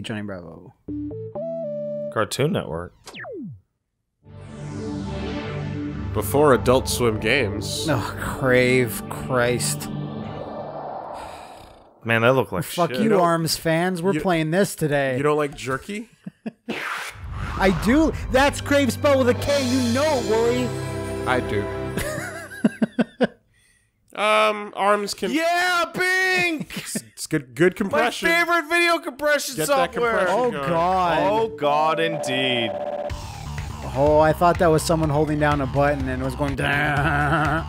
Hey, Johnny Bravo. Cartoon Network? Before Adult Swim games. Oh, Crave, Christ. Man, that looked like Fuck shit. you, know- Arms fans. We're you- playing this today. You don't like jerky? I do. That's Crave spelled with a K. You know, Wooly. I do. Um, arms can. Yeah, Bink! It's good. Good compression. My compression. favorite video compression Get that software. compression. Oh, God. God. Oh God, indeed. Oh, I thought that was someone holding down a button and was going down.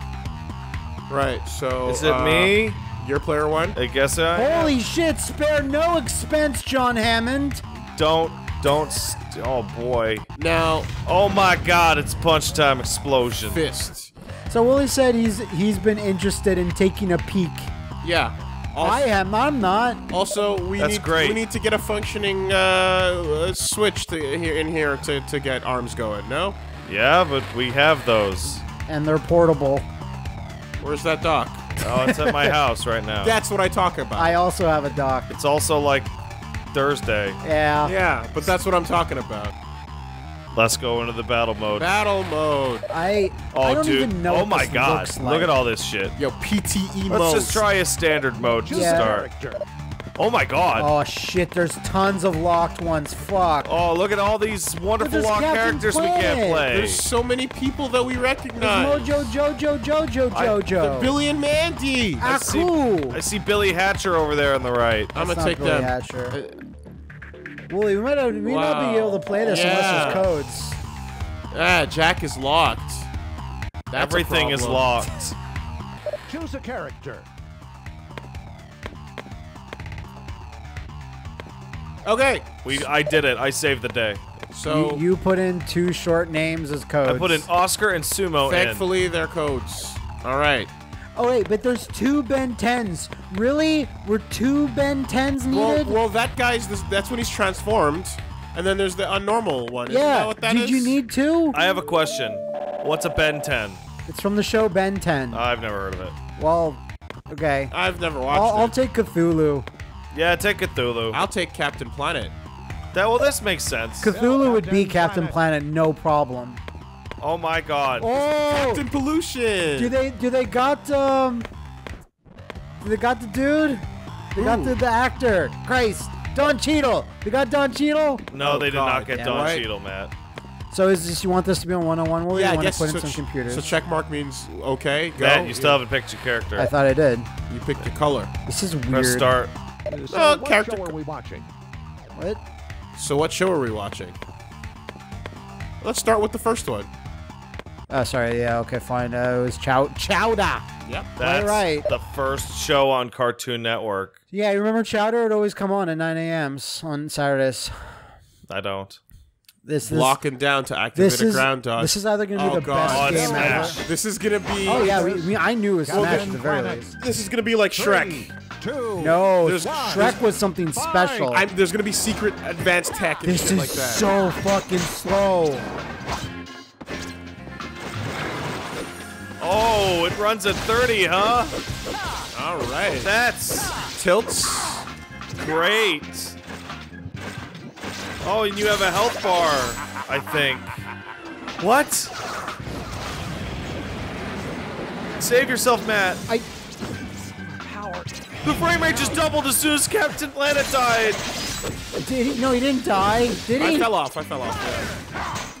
Right. So. Is it uh, me? Your player one. I guess I Holy shit, spare no expense, John Hammond. don't don't. St- oh boy. Now, Oh my God! It's punch time explosion. fist. So Willie said he's he's been interested in taking a peek. Yeah. Also, I am. I'm not. also we That's need great. we need to get a functioning uh, uh, switch to, here in here to, to get arms going. No. Yeah, but we have those. And they're portable. Where's that dock? Oh, it's at my house right now. That's what I talk about. I also have a dock. It's also like Thursday. Yeah. yeah, but that's what I'm talking about. Let's go into the battle mode. Battle mode. I oh, I don't dude. even know oh what my this God! looks Look at all this shit. Yo, PTE mode. Let's just try a standard mode to Yeah. start. Oh my God! Oh shit, there's tons of locked ones. Fuck. Oh, look at all these wonderful there's lost Captain characters we can't play. There's so many people that we There's recognize. Mojo Jojo Jojo I- Jojo. Billy and Mandy. Ah, I see, Aku. I see Billy Hatcher over there on the right. I'm gonna not take Billy them. Hatcher. Uh, Wooly, we might not, we might not be able to play this unless there's codes. Ah, Jack is locked. That's a Everything is locked. Choose a character. Okay, We, I did it. I saved the day. so you, you put in two short names as codes. I put in Oscar and Sumo in. thankfully they're codes. All right. Oh wait, but there's two Ben 10s. Really? Were two Ben 10s Well, needed? well, that guy's this, that's when he's transformed, and then there's the unnormal one. Isn't yeah. that what that Did is? you need two? I have a question. What's a Ben 10? It's from the show Ben 10. I've never heard of it. well, okay. I've never watched I'll, I'll take Cthulhu. Yeah, take Cthulhu. I'll take Captain Planet. That well, this makes sense. Cthulhu would be Captain Captain Planet, no problem. Oh my God. Oh, Captain Pollution. do they do they got um? Do they got the dude? They got the, the actor. Christ, Don Cheadle. They got Don Cheadle. No, Oh, they did God, not get damn Don right. Cheadle, Matt. So is this you want this to be on 101? Well, yeah, you I want guess to put in so, some computers? so check mark means okay. Go. Matt, you still haven't picked your character. I thought I did. You picked the color. This is weird. Press start. So Uh, what character show are we watching? What? So what show are we watching? Let's start with the first one. Oh, sorry. Yeah. Okay. Fine. Uh, it was Chow Chowda. Yep. That's right. the first show on Cartoon Network. Yeah, you remember Chowder? It always come on at 9 a.m. on Saturdays. I don't. This this, Locking down to activate this a is ground dog. this is either gonna be Oh, the God. best Oh, game Smash. ever. This is gonna be. Oh yeah, we, we, I knew it was Smash at Golden the very Planet. least. This is gonna be like Shrek. Two. No, There's- Shrek was something special. I'm, there's gonna be secret advanced tech and this shit is like that. so fucking slow. Oh, it runs at 30, huh? All right. That's tilts. great. Oh, and you have a health bar, I think. What? Save yourself, Matt. I The frame rate just doubled as soon as Captain Planet died. did he, no, he didn't die, did I he? fell off. I fell off.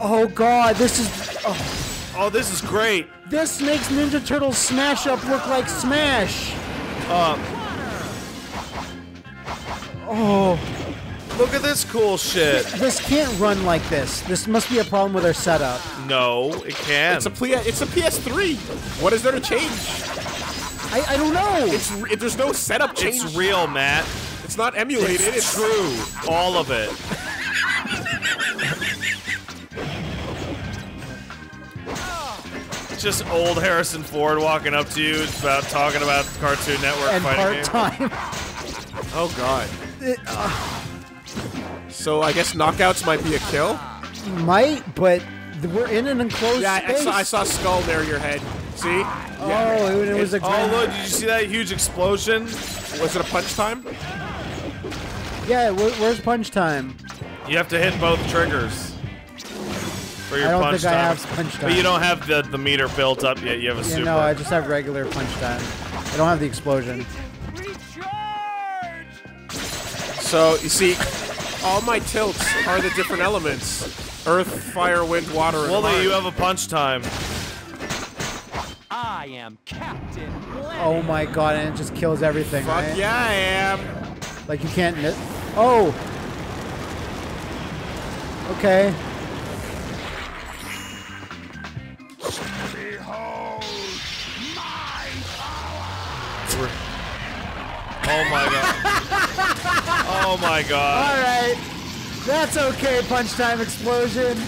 Oh god, this is oh, Oh, this is great. this makes Ninja Turtles Smash Up look like Smash. Um, Oh, look at this cool shit. this can't run like this. This must be a problem with our setup. No, it can. It's a ple- It's a PS3. What is there to change? I, I don't know. It's re- there's no setup change. It's real, Matt. It's not emulated. It's, It's true. All of it. Just old Harrison Ford walking up to you about talking about Cartoon Network and fighting part game. time. Oh god. It, uh, So I guess knockouts might be a kill. might, but we're in an enclosed Yeah, I, I space. saw, I saw skull near your head. See? Oh, it was a Oh, grenade. look, did you see that huge explosion? Was it a punch time? Yeah, wh- where's punch time? You have to hit both triggers for your I don't punch think I time. have punch time. But you don't have the, the meter built up yet. You have a Yeah, super. no, I just have regular punch time. I don't have the explosion. So, you see, all my tilts are the different elements. Earth, fire, wind, water, and Well, Mars. you have a punch time. I am Captain Planet. Oh my god, and it just kills everything, Fuck right? yeah, I am. Like you can't miss. Oh! Okay. Oh my god. oh my god. Alright. That's okay, punch time explosion.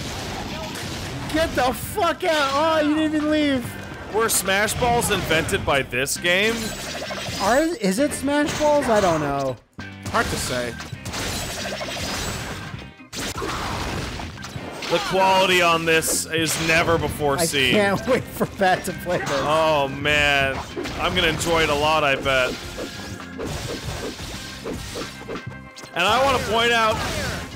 Get the fuck out. Oh, you didn't even leave. Were Smash Balls invented by this game? Are, is it Smash Balls? I don't know. Hard to say. The quality on this is never before seen. I can't wait for Pat to play this. Oh man, I'm gonna enjoy it a lot, I bet. And I want to point out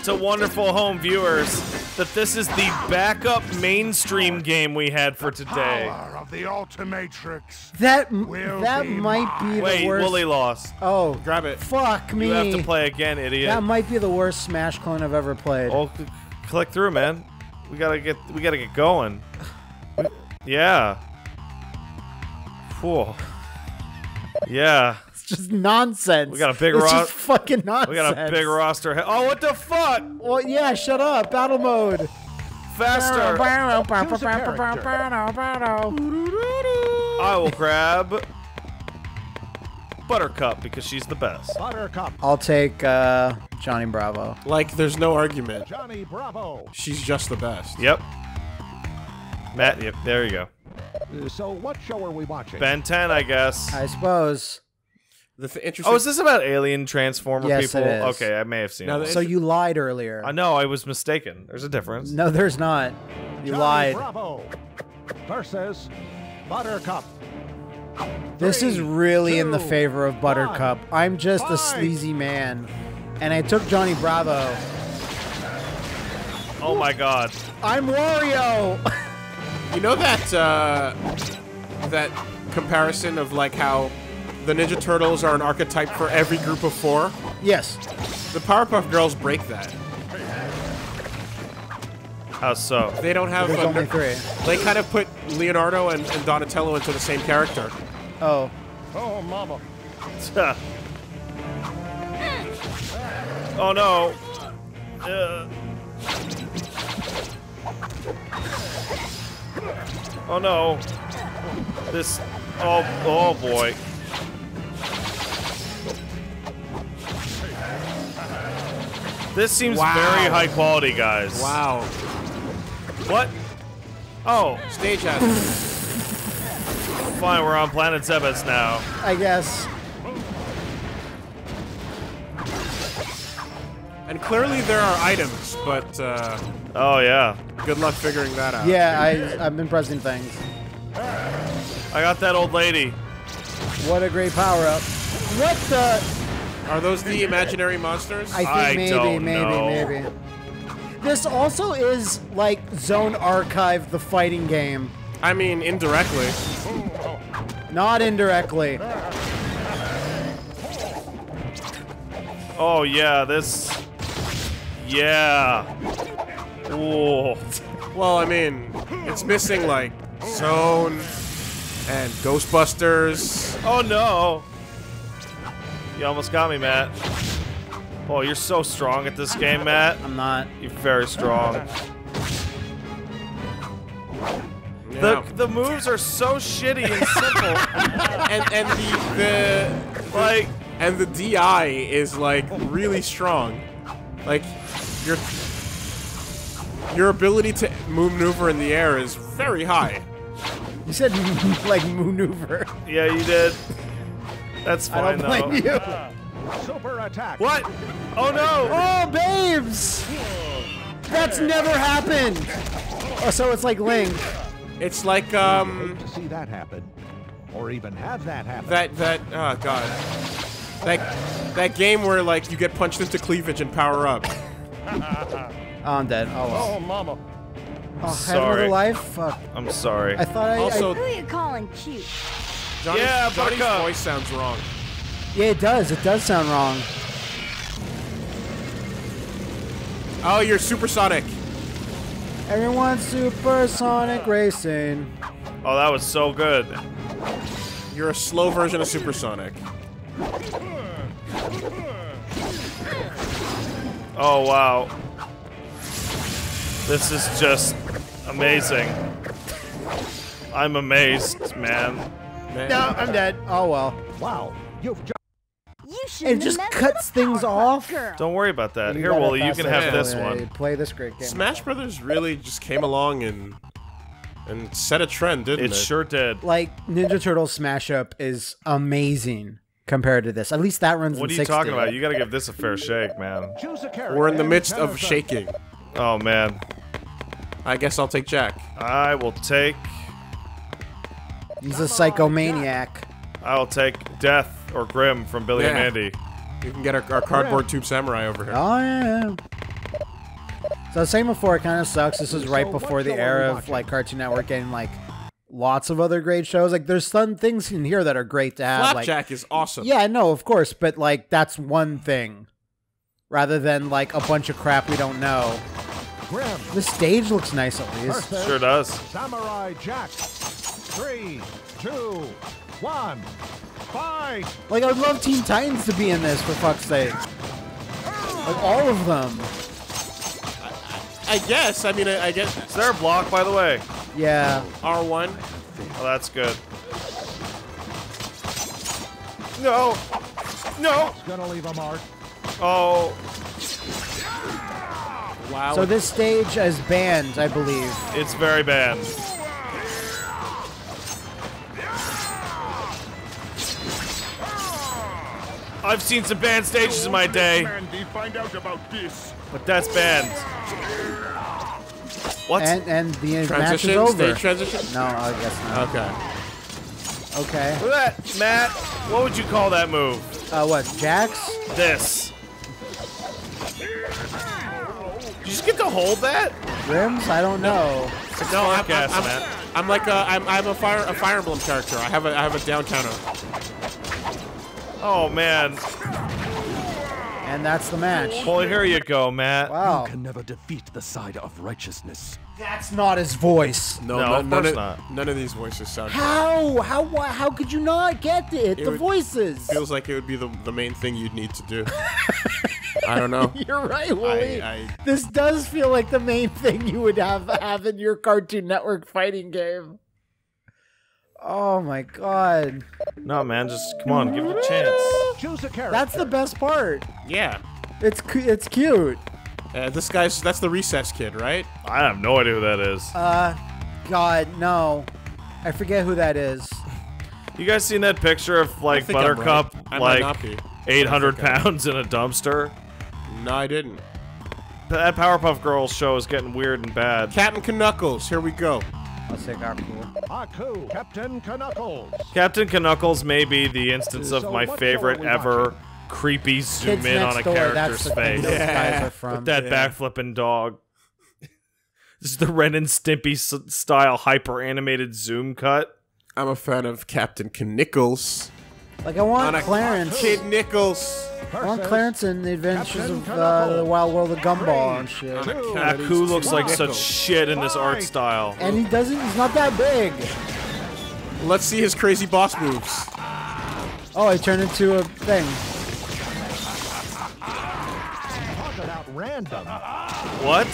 to wonderful home viewers that this is the backup mainstream game we had for today. Power of the Ultimatrix. That Will that be might be Wait, the worst. Wait, Wooly lost. Oh, Grab it. fuck me. You have to play again, idiot. That might be the worst Smash clone I've ever played. Oh, cl- click through, man. We gotta get we gotta get going. Yeah. Whew. Yeah. It's just nonsense. We got a big It's just fucking nonsense. We got a big roster. Oh, what the fuck? Well, yeah, shut up. Battle mode. Faster. Choose a character. I will grab Buttercup because she's the best. Buttercup. I'll take uh, Johnny Bravo. Like, there's no argument. Johnny Bravo. She's just the best. Yep. Matt, yep, there you go. Uh, So what show are we watching? Ben 10, I guess. I suppose. The th- interesting. Oh, is this about alien transformer Yes, people? it is. Okay, I may have seen Now it. the- So you lied earlier. I know, I was mistaken. There's a difference. No, there's not. You Johnny lied. Bravo versus Buttercup. This is Three, really in the favor of Buttercup. I'm just a sleazy man. And I took Johnny Bravo. Oh my god. I'm Wario! You know that uh, that comparison of like how the Ninja Turtles are an archetype for every group of four? yes. The Powerpuff Girls break that. How so? They don't have. There's a- only three. They kind of put Leonardo and, and Donatello into the same character. Oh. Oh, mama. oh no. Uh. Oh no. This. Oh, oh boy. This seems Wow. very high quality, guys. Wow. What? Oh, Stage has. Fine. We're on Planet Zebes now. I guess. and clearly there are items, but uh, Oh yeah. good luck figuring that out. Yeah, I, I've been pressing things. I got that old lady. What a great power up. What the? Are those the imaginary monsters? I think I maybe, don't maybe, know. maybe. This also is like Zone Archive, the fighting game. I mean, indirectly. Not indirectly. Oh yeah, this. Yeah. Ooh. Well, I mean, it's missing like Zone and Ghostbusters. Oh no. You almost got me, Matt. Oh, you're so strong at this game, Matt. I'm not. You're very strong. The the moves are so shitty and simple. and and the the like and the DI is like really strong. Like your your ability to maneuver in the air is very high. You said like maneuver. yeah, you did. That's fine. I fine don't blame though. you. Ah, Super attack. What? Oh no! Oh, babes! That's never happened. Oh, so it's like Link. It's like Hate um to see that happen, or even have that happen. that that oh god. That that game where like you get punched into cleavage and power up. Oh, I'm dead. Oh well. Oh, mama. Oh, Sorry. life? Fuck. I'm sorry. I thought I, Also- I... Who you calling cute? Johnny's, Yeah, Johnny's Buttercup. voice sounds wrong. Yeah, it does. It does sound wrong. Oh, you're supersonic. Everyone's supersonic racing. oh, that was so good. You're a slow version of supersonic. Oh wow. This is just amazing. I'm amazed, man. Man. No, I'm dead. Oh well. Wow, you've just You It just cuts things off. Girl. Don't worry about that. You Here, gotta Wooly, you can have Yeah. this Yeah, one. Play this great game. Smash Brothers really just came along and and set a trend, didn't it? It sure did. Like Ninja Turtles Smash Up is amazing compared to this. At least that runs What are you 60. talking about? You gotta give this a fair shake, man. choose a character. We're in the midst of shaking. Oh man. I guess I'll take Jack. I will take. He's a psychomaniac. I'll take Death or Grim from Billy and Yeah. Andy. You can get our, our cardboard tube samurai over here. Oh yeah. So same before, it kind of sucks. This is right So before the era of like Cartoon Network getting like lots of other great shows. Like there's some things in here that are great to have. Like Flapjack is awesome. yeah, no, of course, but like that's one thing, rather than like a bunch of crap we don't know. Grim The stage looks nice at least. versus Sure does. Samurai Jack. Three, two, one, fight! Like I would love Teen Titans to be in this for fuck's sake. Like all of them. I guess. I mean, I, I guess Is there a block, by the way? Yeah. R1. Oh, that's good. No. No. It's gonna leave a mark. Oh, Wow. So this stage is banned, I believe. it's very bad. I've seen some banned stages in my day, find out about this. but that's banned. What? And and the match is transition. over. Stage transition. No, I guess not. Okay. Okay. Look at that, Matt. What would you call that move? Uh, what? Jax? This. You just get to hold that? Rims? I don't know. No, I'm, I'm, I'm, Matt. I'm like a, I'm, I'm a fire a Fire Emblem character. I have a I have a down counter. Oh man. And that's the match. Well, here you go, Matt. Wow. You can never defeat the side of righteousness. That's not his voice. No, No, none, of none course of not. none of these voices sound. How? How? wha- How could you not get it? It the would- voices. Feels like it would be the the main thing you'd need to do. I don't know. You're right, Willie. I, I This does feel like the main thing you would have have in your Cartoon Network fighting game. Oh my god. No, man, just come on, give it a chance. Choose a character. That's the best part. yeah. It's cu- it's cute. Uh, this guy's that's the recess kid, right? I have no idea who that is. Uh god, no. I forget who that is. You guys seen that picture of like Buttercup, right. Like 800 I think I- pounds in a dumpster? No, I didn't. That Powerpuff Girls show is getting weird and bad. Captain K'nuckles, here we go. Let's take our cool. Haku, Captain K'nuckles. Captain K'nuckles may be the instance of So my favorite show are we ever watching? creepy zoom Kids in on a door. character's That's face. those Yeah. guys are from. That Yeah. backflipping dog. this is the Ren and Stimpy style hyper animated zoom cut. I'm a fan of Captain Knickles. Like I want Clarence. Kid Nichols. I want Clarence in the Adventures of uh, the Wild World of Gumball and shit. On a Two. Aku looks like such shit in this art style. And he doesn't. He's not that big. Let's see his crazy boss moves. Oh, he turned into a thing. Talk about random. What?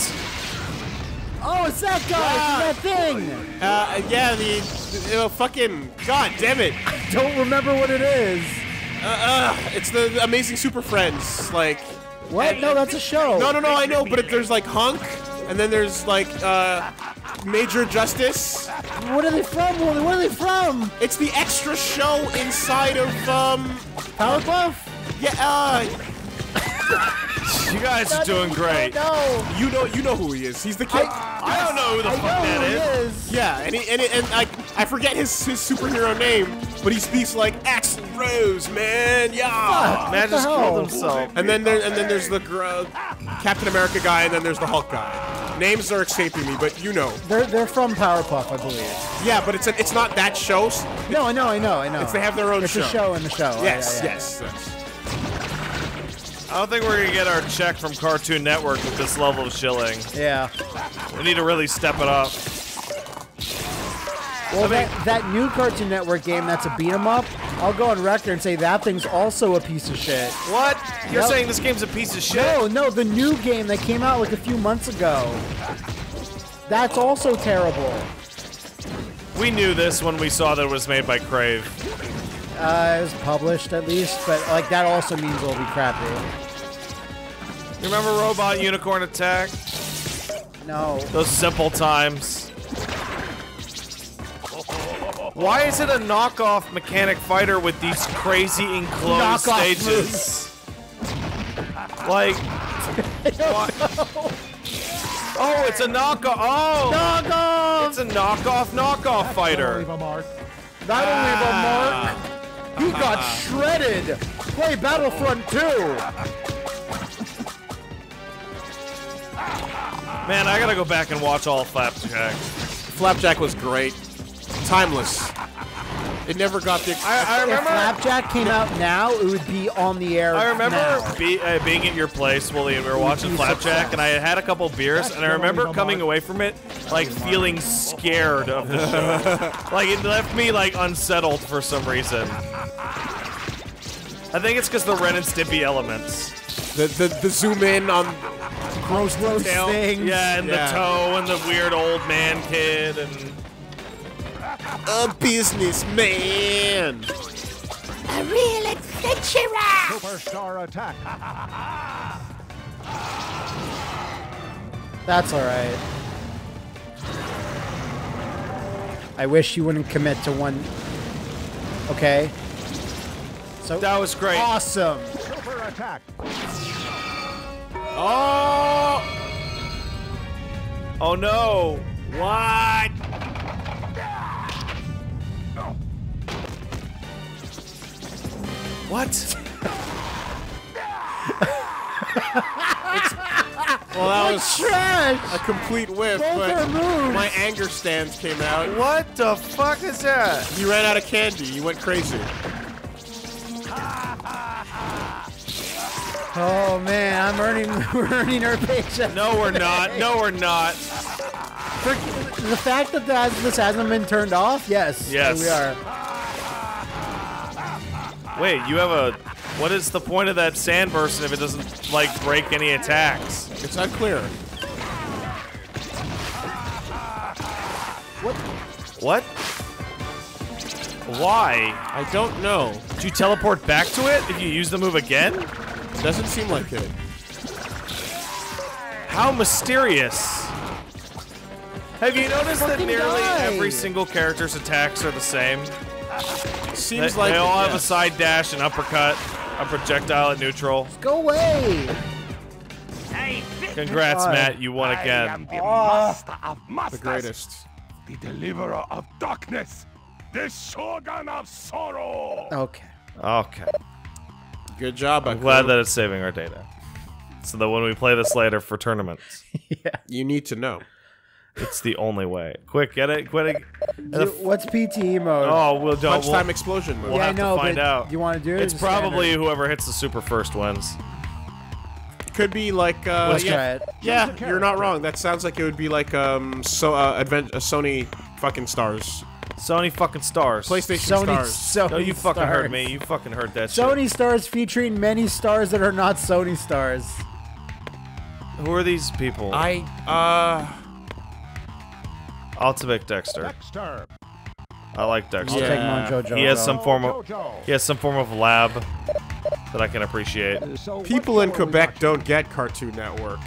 Oh, it's that guy that thing. Uh, yeah, the, the uh, fucking god damn it. Don't remember what it is. Uh, it's the, the Amazing Super Friends. Like, What? No, that's a show. no, no, no, I know, but it, there's like Hunk, and then there's like uh, Major Justice. What are they from? Where where are they from? It's the extra show inside of um, Powerpuff? yeah, uh, You guys are doing great. No. You know, you know who he is. He's the kid. I don't know who the I fuck know that who is. is. Yeah, and he, and he, and I I forget his his superhero name, but he speaks like Axl Rose, man. Yeah. Man just hell? killed himself. And then there and then there's the gr- uh, Captain America guy, and then there's the Hulk guy. Names are escaping me, but you know. They're they're from Powerpuff, I believe. Yeah, but it's a, it's not that show. No, I know, I know, I know. It's they have their own it's show. a show in the show. Yes, Yeah, yeah, yeah. yes, yes. I don't think we're gonna get our check from Cartoon Network with this level of shilling. Yeah. We need to really step it up. Well, that, that new Cartoon Network game that's a beat 'em up, I'll go on record and say that thing's also a piece of shit. What? You're saying this game's a piece of shit? No, no, the new game that came out like a few months ago. That's also terrible. We knew this when we saw that it was made by Crave. Uh, it was published at least, but like that also means it'll be crappy. You remember Robot Unicorn Attack? No. Those simple times. Why is it a knockoff mechanic fighter with these crazy enclosed Knockoff stages? Like, why- oh, it's a knockoff. Oh, Knockoff! it's a knockoff knockoff fighter. Leave a mark. That'll leave a mark. Ah. He got shredded. Play Battlefront 2. Man, I gotta go back and watch all Flapjack. Flapjack was great, timeless. It never got the. I, I If. Flapjack came out now, it would be on the air. I remember now. be, uh, being at your place, Willie, and we were watching Flapjack, and I had had a couple beers, and I remember coming away from it like feeling scared of the show. like it left me like unsettled for some reason. I think it's because the Ren and Stimpy elements. The, the the zoom in on gross Those detail. things. Yeah, and Yeah. the toe and the weird old man kid, and A businessman. A real adventurer! Superstar attack. That's all right. I wish you wouldn't commit to one. Okay. So that was great. awesome. Super attack. Oh, Oh no! what? What? Well, that was Trash. a complete whiff, Both but my anger stands came out. What the fuck is that? You ran out of candy. You went crazy. Oh man, I'm earning we're earning our paycheck. No, we're not. No, we're not. For, the fact that that, this hasn't been turned off, yes. Yes. We are. Wait, you have a. What is the point of that sand burst if it doesn't like break any attacks? It's unclear. What? What? Why? I don't know. Do you teleport back to it if you use the move again? Doesn't seem like it. How mysterious. Have you noticed that nearly die. every single character's attacks are the same? They, Seems like they all it, have a side dash, an uppercut, a projectile at neutral. Go away. Congrats, God. Matt. You won again. the ah. master of masters. the greatest. the deliverer of darkness, the shogun of sorrow. Okay. Okay. Good job. I'm glad that it's saving our data. So that when we play this later for tournaments, yeah, you need to know. it's the only way. Quick, get it? Quit it. Dude, what's PTE mode? Oh, we'll don't. Punch We'll, time explosion move. we'll yeah, have I know, to find but out. you want to do it? It's probably standard? whoever hits the super first wins. Could be like. Uh, Let's yeah, try it. Yeah, you're not wrong. That sounds like it would be like um so uh, advent uh, Sony fucking stars, Sony fucking stars. PlayStation Sony, stars. Sony No, you fucking stars. heard me. You fucking heard that shit. Sony stars featuring many stars that are not Sony stars. Who are these people? I uh Ultimate Dexter. Dexter. I like I'll Dexter. Yeah. take Mojo Jojo. He has some form of he has some form of lab that I can appreciate. So people in show are we Quebec don't get Cartoon Network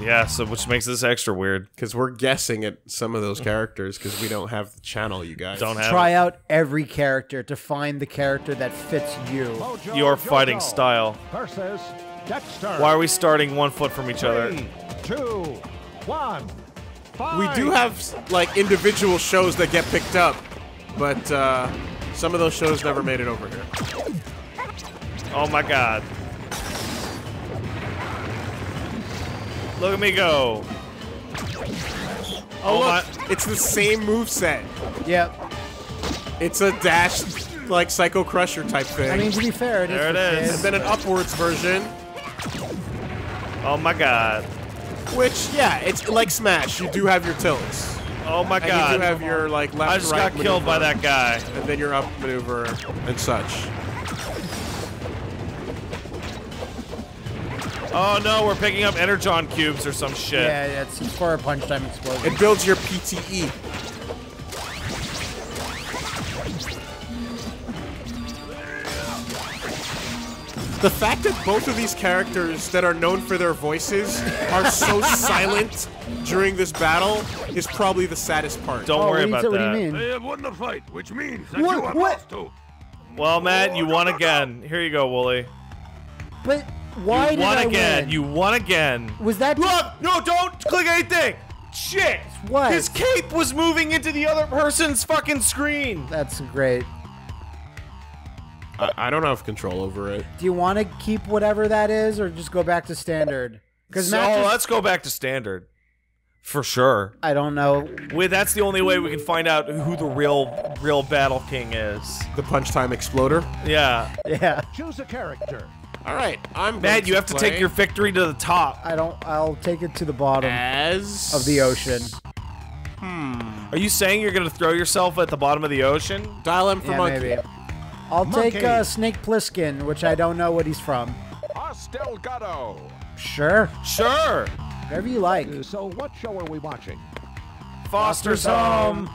Yeah, so which makes this extra weird. because we're guessing at some of those characters because we don't have the channel. You guys Don't have Try out every character to find the character that fits you. Mojo your fighting Jojo style. Versus Dexter. Why are we starting one foot from each other? Three, two, one. We do have like individual shows that get picked up, but uh, some of those shows never made it over here. Oh my god. Look at me go. Oh, Oh look, it's the same move set. Yep. It's a dash, like Psycho Crusher type thing. I mean, to be fair, it is There it for is. kids. and then an upwards version, Oh my god. which yeah, it's like Smash. You do have your tilts, Oh my and you do have your like left I just right got killed by that guy. and then your up maneuver and such. Oh no, we're picking up Energon cubes or some shit. Yeah, yeah, it's for a punch time explosion. It builds your PTE. The fact that both of these characters that are known for their voices are so silent during this battle is probably the saddest part. Don't oh, worry about do you, what that. do you mean? They have won the fight, which means that What- you have what? lost to. Well, Matt, you won again. Here you go, Wooly. But why you did won I again. win? You won again. Was that Look! No, don't click anything! Shit! What? His cape was moving into the other person's fucking screen. That's great. I, I don't have control over it. Do you want to keep whatever that is, or just go back to standard? Because So Matt, just- let's go back to standard. For sure. I don't know. Wait, that's the only way we can find out who the real real Battle King is. The punch time exploder. Yeah. Yeah, Choose a character. All right, I'm. Matt, going you have to play take your victory to the top. I don't. I'll take it to the bottom as of the ocean. Are you saying you're gonna throw yourself at the bottom of the ocean? Dial M for Yeah, monkey. maybe. I'll take uh, Snake Plissken, which I don't know what he's from. Astelgado. Sure, Sure. whatever you like. So what show are we watching? Foster's home.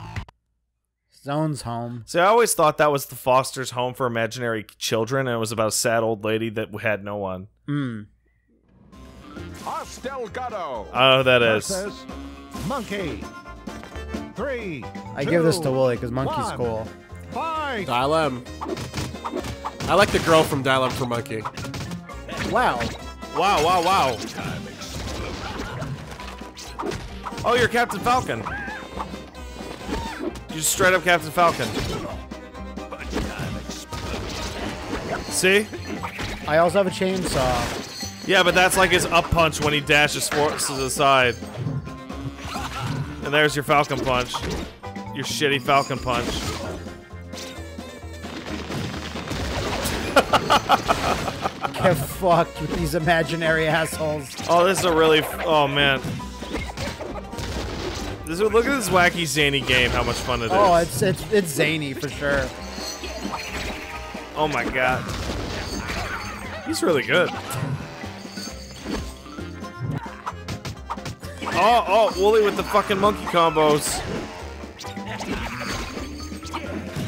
Zone's home. See, I always thought that was the Foster's home for imaginary children, and it was about a sad old lady that had no one. Hmm. Astelgado. I don't know who that is. Monkey. Three. I give this to two, Wooly because Monkey's one. cool. Fight. Dial M. I like the girl from Dial M for monkey. Wow. Wow, wow, wow. Oh, you're Captain Falcon. You just straight up Captain Falcon. See? I also have a chainsaw. Yeah, but that's like his up punch when he dashes forces aside. And there's your Falcon punch. Your shitty Falcon punch. Get fucked with these imaginary assholes. Oh, this is a really. F- oh man. This, look at this wacky zany game. How much fun it oh, is. Oh, it's it's it's zany for sure. Oh my god. He's really good. Oh, oh, Wooly with the fucking monkey combos.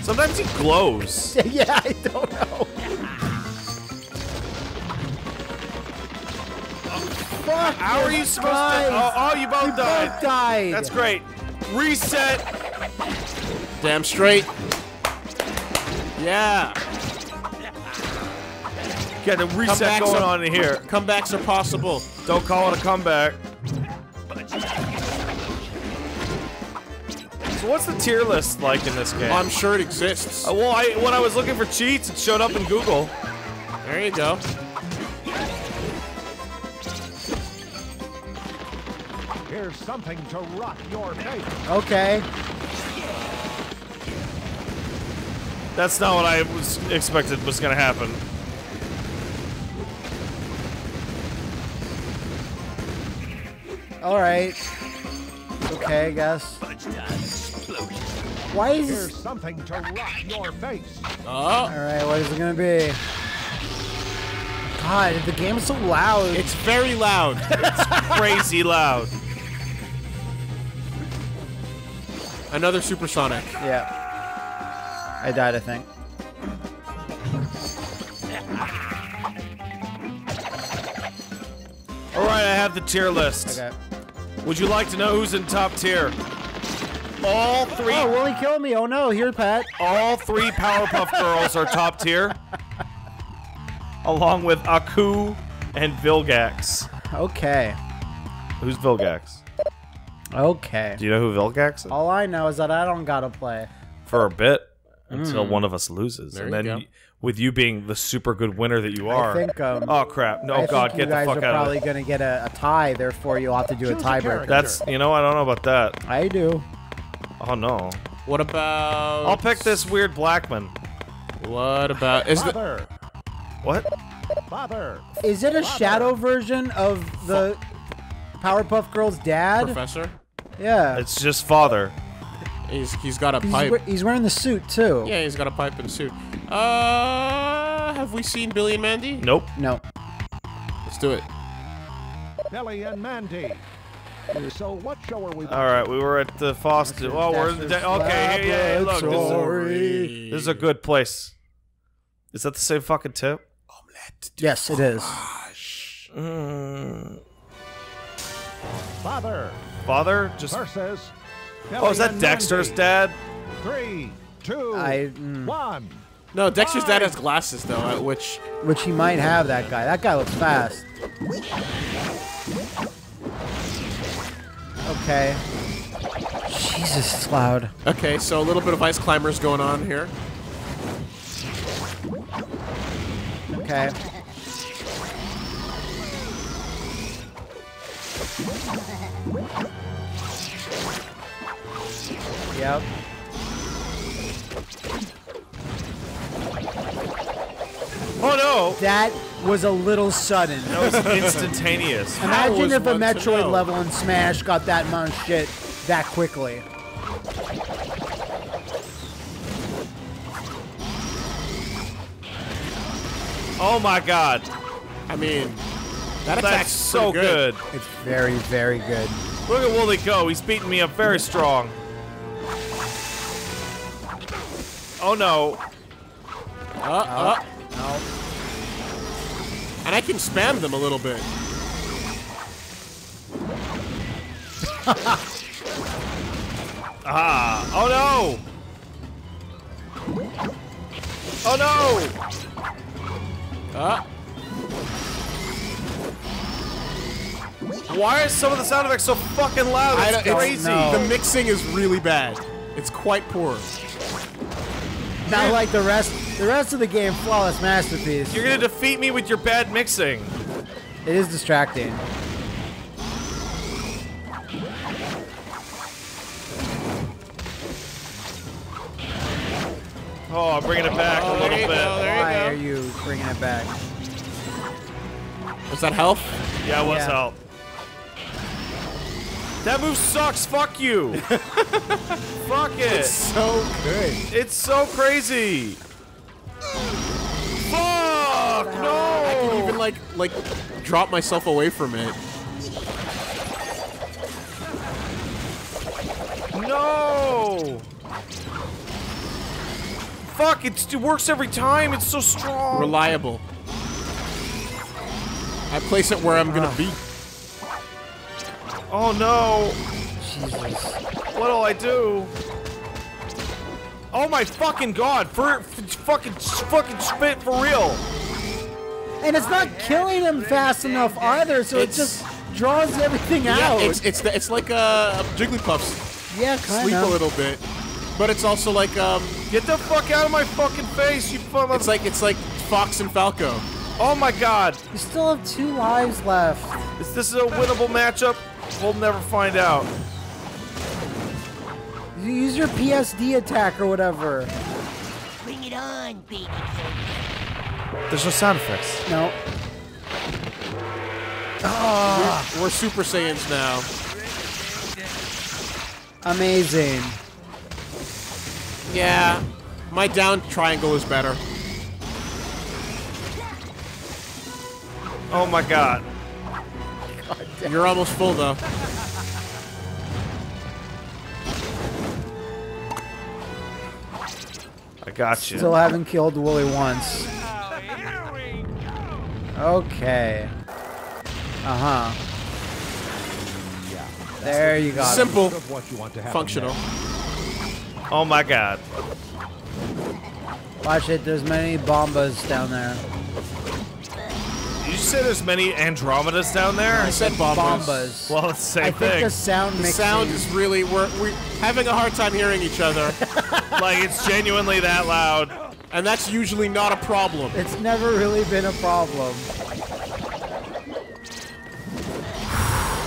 Sometimes he glows. yeah, I don't know. Fuck. How are you supposed to? Oh, oh, you both You died. both died. That's great. Reset. Damn straight. Yeah. Got the reset going on in here. Comebacks are possible. Don't call it a comeback. So what's the tier list like in this game? I'm sure it exists. Uh, well, I, when I was looking for cheats, it showed up in Google. There you go. Here's something to rock your face. Okay. That's not what I was expected was gonna happen. All right. Okay, I guess. Why is Here's something to rock your face. Oh, All right, what is it gonna be? God, the game is so loud. it's very loud. It's crazy loud. Another supersonic. yeah. I died, I think. All right, I have the tier list. Okay. Would you like to know who's in top tier? All three, Oh, Willie killed me. Oh no, here, Pat. all three Powerpuff Girls are top tier, along with Aku, and Vilgax. Okay. Who's Vilgax? Okay. Do you know who Vilgax is? All I know is that I don't gotta play. For a bit until one of us loses, There and you then go. y- with you being the super good winner that you are. I think um. oh crap! No, I God, get guys the fuck are out of probably gonna get a, a tie. Therefore, you'll have to do a Choose a tiebreaker. That's you know I don't know about that. I do. Oh no! What about? I'll pick this weird Blackman. What about? Is the, Father, What? father, Is it a shadow version of the Powerpuff Girls' dad? professor? Yeah. It's just father. He's he's got a pipe. we- he's wearing the suit too. Yeah, he's got a pipe and suit. Uh, have we seen Billy and Mandy? Nope. No. Let's do it. Billy and Mandy. So what show are we All right, we were at the Foster. Oh, we're in the Dexter's okay. Hey, yeah, yeah, look, this is, this is a good place. Is that the same fucking tip? Omelette. Yes, it is. Mm, Father father, just versus. oh, is that Dexter's dad? Three, two, I, mm, one. No, Dexter's dad has glasses though, uh, which which he might have that guy. That guy looks fast. Okay. Jesus, it's loud. okay, so a little bit of ice climbers going on here. Okay. Yep. Oh no! That was a little sudden. That was instantaneous. Imagine was if a Metroid level in Smash got that amount of shit that quickly. Oh my God, I mean, that attack's that's so pretty good. It's very, very good. Look at Wooly go. He's beating me up very strong. Oh no! Uh, uh, No. and I can spam them a little bit. Ah! Oh no! Oh no! Uh, Why are some of the sound effects so fucking loud? I It's don't- crazy. know. the mixing is really bad. It's quite poor. Not like the rest. The rest of the game, flawless masterpiece. You're gonna defeat me with your bad mixing. It is distracting. Oh, I'm bringing it back Oh, a little bit. go, Why you are you bringing it back? Was that health? Yeah, what's Yeah. help? That move sucks. Fuck you. Fuck it. It's so good. It's so crazy. Fuck no. I can even like like drop myself away from it. No. Fuck! It's, it works every time. It's so strong. Reliable. I place it where I'm gonna be. Oh no. Jesus. What'll I do? Oh my fucking god! For, f fucking fucking spit for real. And it's not killing him fast enough either, so It's- it just draws everything Yeah, out. it's it's the, it's like uh, Jigglypuffs yeah, kind sleep a little bit, but it's also like um, Get the fuck out of my fucking face, you fun it's like it's like Fox and Falco. Oh my god. You still have two lives left. Is this is a winnable matchup? We'll never find out. You use your PSD attack or whatever. Bring it on, baby. There's no sound effects. No. Ah, We're Super Saiyans now. Amazing. Yeah, my down triangle is better. Oh my god. You're almost full though. I got you. Still haven't killed Wooly once. Okay. Uh huh. Yeah. There you go. Simple, what you want to happen functional. Oh my god. Watch it. There's many bombas down there. You say there's many Andromedas down there? I said bombas. Bombas. Well, it's the same I think the sound The sound is really we're we're having a hard time hearing each other, like it's genuinely that loud. and that's usually not a problem. It's never really been a problem.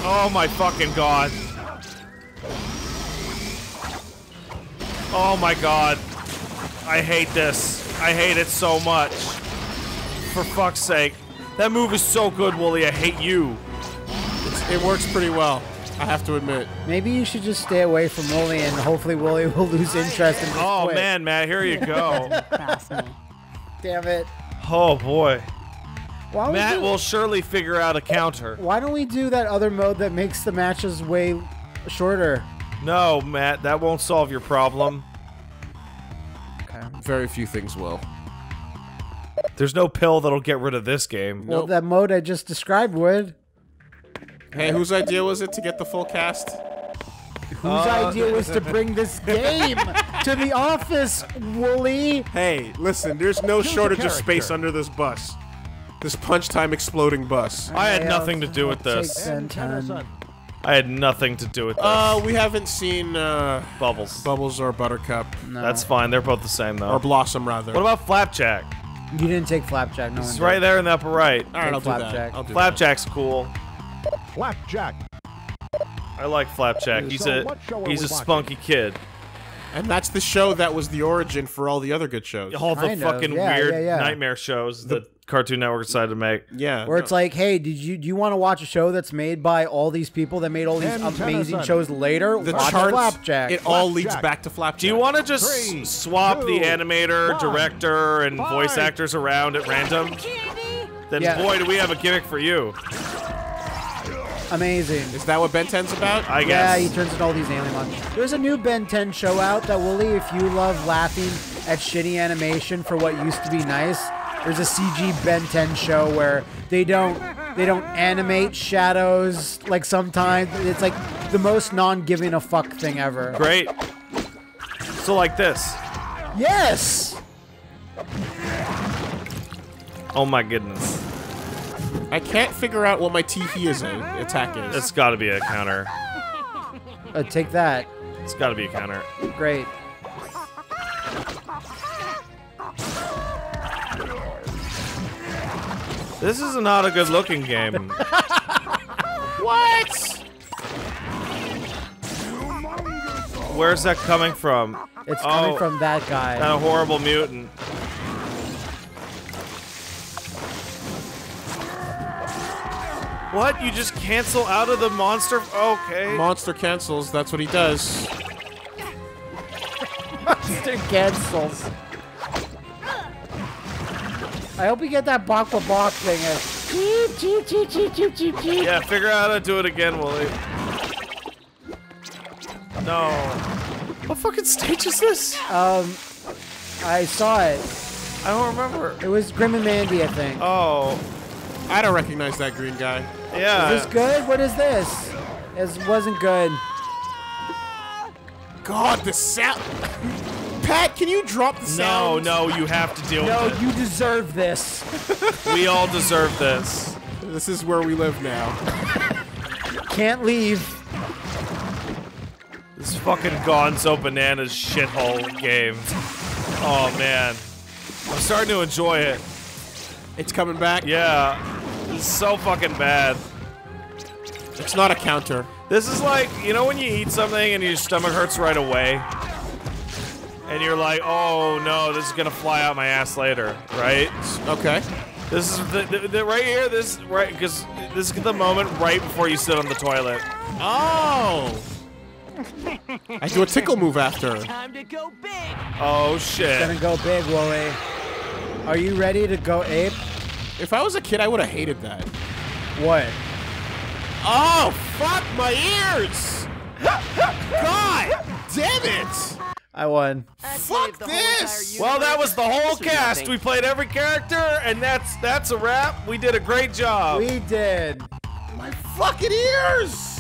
Oh my fucking god. Oh my god. I hate this. I hate it so much. For fuck's sake. That move is so good, Wooly. I hate you. It's, it works pretty well. I have to admit. Maybe you should just stay away from Wooly, and hopefully Wooly will lose interest and just Oh quit. man, Matt, here you go. Damn it! oh boy. Why don't, Matt we will surely figure out a counter. why don't we do that other mode that makes the matches way shorter? No, Matt, that won't solve your problem. Okay. Very few things will. There's no pill that'll get rid of this game. Well, Nope. that mode I just described would. Hey, whose idea was it to get the full cast? Whose idea was to bring this game to the office, Wooly? Hey, listen, there's no Choose a shortage of space under this bus. This punch time exploding bus. I had nothing to do with this. take Ben 10. Tennyson. I had nothing to do with this. Uh, we haven't seen uh, Bubbles. Bubbles or Buttercup No. That's fine. They're both the same though. or Blossom rather. What about Flapjack? You didn't take Flapjack. No It's one right did. there in the upper right. All right, I'll do Flapjack. that. I'll do Flapjack's cool. Flapjack. I like Flapjack. He's So a what show are he's we a watching? spunky kid. And that's the show that was the origin for all the other good shows. All the Kind of, fucking yeah, weird yeah, yeah. nightmare shows that Cartoon Network decided to make. Yeah. Where it's like, hey, did you do you want to watch a show that's made by all these people that made all these Ben amazing Tennyson. shows later? the watch charts, Flapjack. it all leads back to Flapjack. Do you want to just Three, swap the animator, one, director, and voice actors around at random? Then Yeah. boy, do we have a gimmick for you. Amazing. Is that what Ben 10's about? I guess. Yeah, he turns into all these alien monsters. There's a new Ben 10 show out that Wooly, if you love laughing at shitty animation for what used to be nice, there's a CG Ben 10 show where they don't they don't animate shadows like sometimes it's like the most non-giving a fuck thing ever. Great. So like this. Yes. Oh my goodness. I can't figure out what my Teehee is a, attack is. It's got to be a counter. Uh, take that. It's got to be a counter. Great. This is not a good looking game. what? Where's that coming from? It's coming Oh. from that guy. That horrible mutant. What? You just cancel out of the monster? Okay. Monster cancels. That's what he does. Monster cancels. I hope you get that Bakwa Bok thing. Yeah, figure out how to do it again, Willie. No. What fucking stage is this? Um, I saw it. I don't remember. It was Grim and Mandy, I think. Oh, I don't recognize that green guy. yeah. Is this good? What is this? It wasn't good. God, the sound. Pat, can you drop the No, sound? no, no, you have to deal No, with it. No, you deserve this. We all deserve this. This is where we live now. Can't leave. This fucking Gonzo Bananas shithole game. Oh, man. I'm starting to enjoy it. It's coming back. Yeah. This is so fucking bad. It's not a counter. This is like, you know when you eat something and your stomach hurts right away? And you're like, oh no, this is gonna fly out my ass later, right? Okay. This is the, the, the right here, this, right, because this is the moment right before you sit on the toilet. Oh. I do a tickle move after. Time to go big. Oh Gonna go big, Wooly. Are you ready to go ape? If I was a kid, I would have hated that. What? Oh, fuck my ears! God damn it! I won. Fuck this! Well, that was the whole cast. We played every character, and that's that's a wrap. We did a great job. We did. My fucking ears!